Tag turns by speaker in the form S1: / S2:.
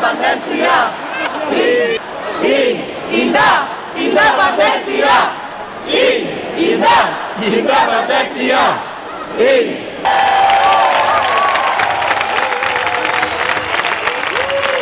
S1: ไป
S2: Independencia! Inda! Independencia! Inda! Independencia!